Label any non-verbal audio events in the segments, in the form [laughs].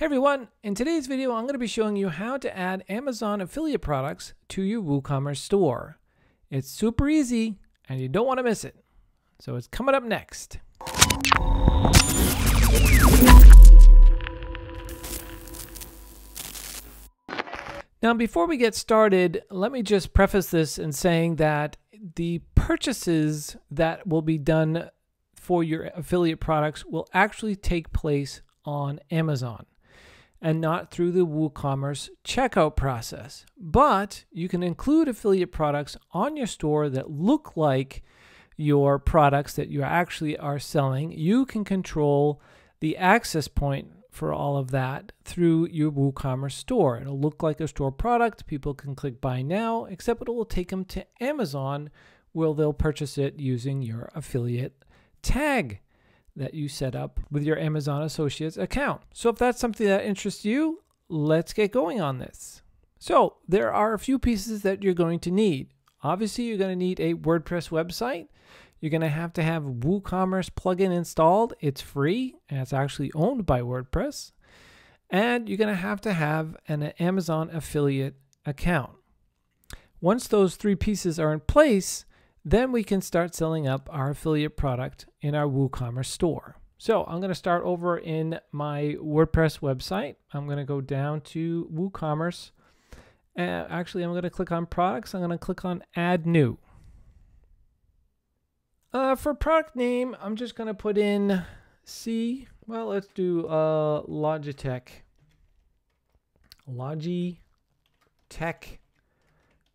Hey everyone, in today's video I'm going to be showing you how to add Amazon affiliate products to your WooCommerce store. It's super easy and you don't want to miss it. So it's coming up next. Now before we get started, let me just preface this in saying that the purchases that will be done for your affiliate products will actually take place on Amazon and not through the WooCommerce checkout process. But you can include affiliate products on your store that look like your products that you actually are selling. You can control the access point for all of that through your WooCommerce store. It'll look like a store product. People can click buy now, except it will take them to Amazon where they'll purchase it using your affiliate tag that you set up with your Amazon Associates account. So if that's something that interests you, let's get going on this. So there are a few pieces that you're going to need. Obviously, you're going to need a WordPress website. You're going to have to have WooCommerce plugin installed. It's free and it's actually owned by WordPress. And you're going to have to have an Amazon affiliate account. Once those three pieces are in place, then we can start selling up our affiliate product in our WooCommerce store. So I'm going to start over in my WordPress website. I'm going to go down to WooCommerce. Uh, actually, I'm going to click on products. I'm going to click on add new. Uh, for product name, I'm just going to put in C. Well, let's do uh, Logitech. Logitech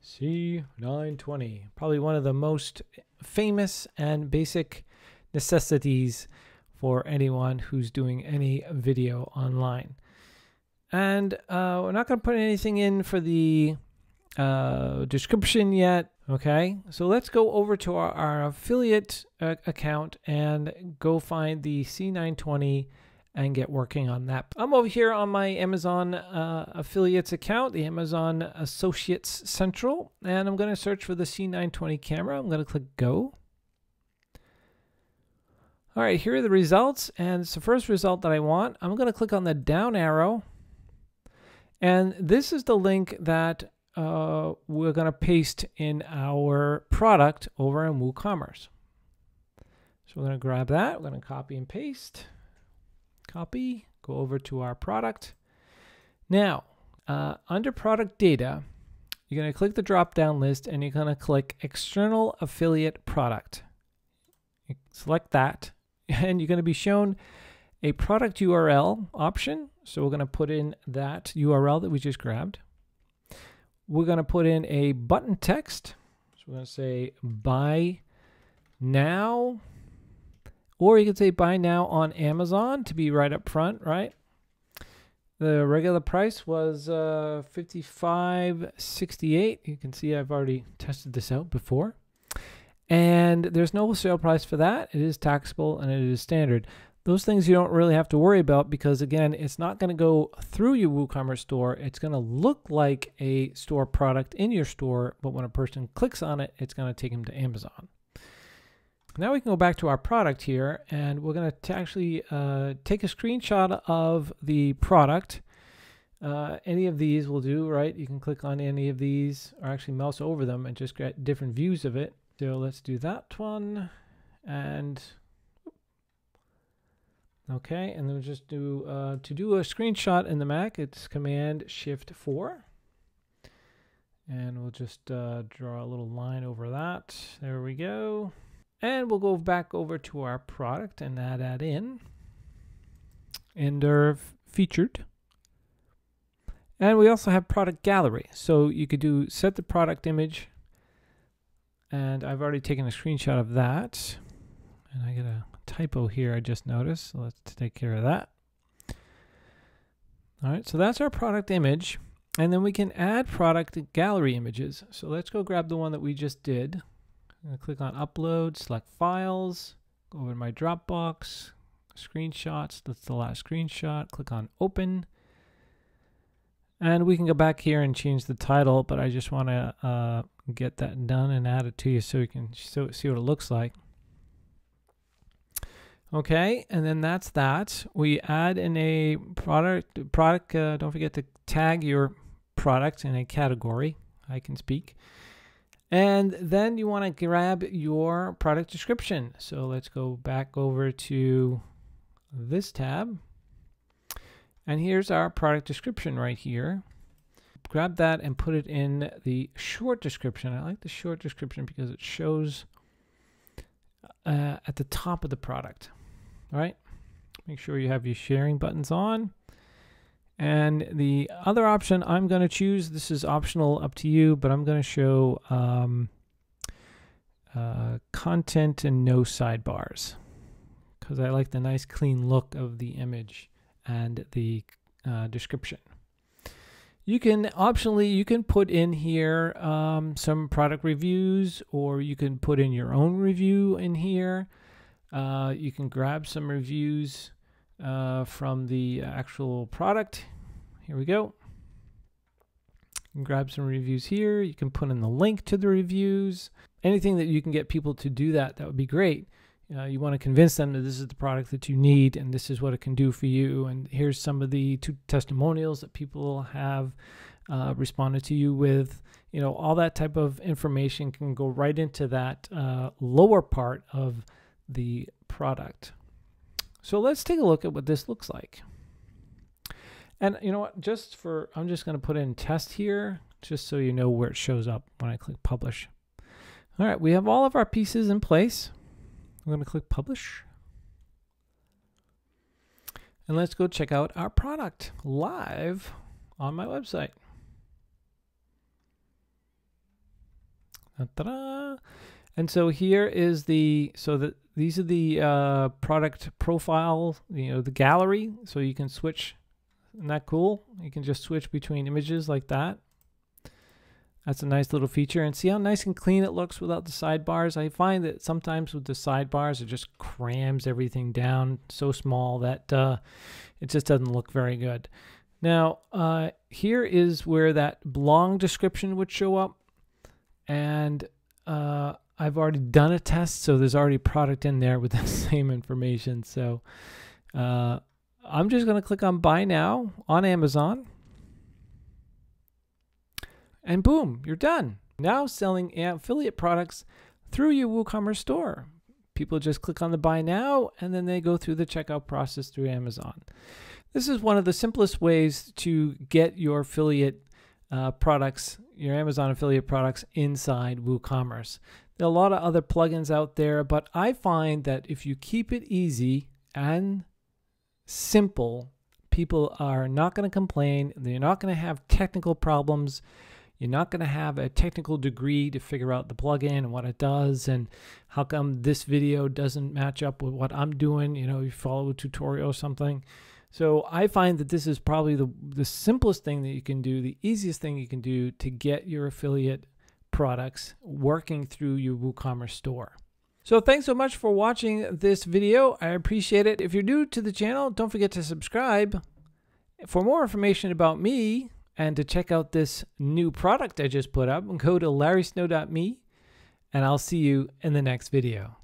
C920. Probably one of the most famous and basic necessities for anyone who's doing any video online. And uh, we're not going to put anything in for the uh, description yet. Okay, so let's go over to our, our affiliate uh, account and go find the C920 and get working on that. I'm over here on my Amazon uh, affiliates account, the Amazon Associates Central, and I'm going to search for the C920 camera. I'm going to click go. All right, here are the results, and it's the first result that I want. I'm going to click on the down arrow, and this is the link that uh, we're going to paste in our product over in WooCommerce. So we're going to grab that, we're going to copy and paste copy, go over to our product. Now, uh, under product data, you're going to click the drop down list and you're going to click external affiliate product. Select that [laughs] and you're going to be shown a product URL option. So we're going to put in that URL that we just grabbed. We're going to put in a button text. So we're going to say buy now or you could say buy now on Amazon to be right up front, right? The regular price was uh, 55.68. You can see I've already tested this out before. And there's no sale price for that. It is taxable and it is standard. Those things you don't really have to worry about because again, it's not going to go through your WooCommerce store. It's going to look like a store product in your store, but when a person clicks on it, it's going to take them to Amazon. Now we can go back to our product here and we're going to actually uh, take a screenshot of the product. Uh, any of these will do, right? You can click on any of these or actually mouse over them and just get different views of it. So let's do that one and okay and then we'll just do uh, to do a screenshot in the Mac it's command shift 4 and we'll just uh, draw a little line over that there we go and we'll go back over to our product and add that in. and Under featured. And we also have product gallery. So you could do set the product image. And I've already taken a screenshot of that. And I get a typo here I just noticed. So let's take care of that. All right, so that's our product image. And then we can add product gallery images. So let's go grab the one that we just did. Click on upload, select files, go over to my Dropbox, screenshots, that's the last screenshot, click on open. And we can go back here and change the title, but I just want to uh, get that done and add it to you so you can so, see what it looks like. Okay, and then that's that. We add in a product product. Uh, don't forget to tag your product in a category. I can speak. And then you want to grab your product description. So let's go back over to this tab. And here's our product description right here. Grab that and put it in the short description. I like the short description because it shows uh, at the top of the product. All right. Make sure you have your sharing buttons on. And the other option I'm going to choose, this is optional up to you, but I'm going to show um, uh, content and no sidebars because I like the nice clean look of the image and the uh, description. You can optionally, you can put in here um, some product reviews or you can put in your own review in here. Uh, you can grab some reviews uh, from the actual product. Here we go. Grab some reviews here. You can put in the link to the reviews. Anything that you can get people to do that, that would be great. Uh, you want to convince them that this is the product that you need and this is what it can do for you. And here's some of the two testimonials that people have uh, responded to you with. You know, all that type of information can go right into that uh, lower part of the product. So let's take a look at what this looks like. And you know what, just for, I'm just going to put in test here, just so you know where it shows up when I click publish. All right, we have all of our pieces in place. I'm going to click publish. And let's go check out our product live on my website. Ta-da! And so here is the so that these are the uh, product profile, you know, the gallery. So you can switch. Isn't that cool? You can just switch between images like that. That's a nice little feature. And see how nice and clean it looks without the sidebars? I find that sometimes with the sidebars, it just crams everything down so small that uh, it just doesn't look very good. Now, uh, here is where that long description would show up. And uh, I've already done a test, so there's already product in there with [laughs] the same information. So uh, I'm just going to click on Buy Now on Amazon. And boom, you're done. Now selling affiliate products through your WooCommerce store. People just click on the Buy Now and then they go through the checkout process through Amazon. This is one of the simplest ways to get your affiliate uh, products, your Amazon affiliate products inside WooCommerce. There are a lot of other plugins out there, but I find that if you keep it easy and simple, people are not going to complain. They're not going to have technical problems. You're not going to have a technical degree to figure out the plugin and what it does and how come this video doesn't match up with what I'm doing. You know, you follow a tutorial or something. So I find that this is probably the, the simplest thing that you can do, the easiest thing you can do to get your affiliate products working through your WooCommerce store. So thanks so much for watching this video. I appreciate it. If you're new to the channel, don't forget to subscribe. For more information about me and to check out this new product I just put up, go to larrysnow.me and I'll see you in the next video.